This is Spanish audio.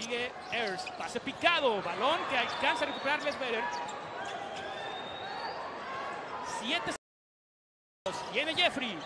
Sigue Ayers, pase picado, balón que alcanza a recuperar Lesberer. Siete segundos. Viene Jeffrey.